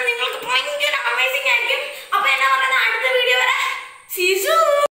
നിങ്ങൾക്ക് ഭയങ്കര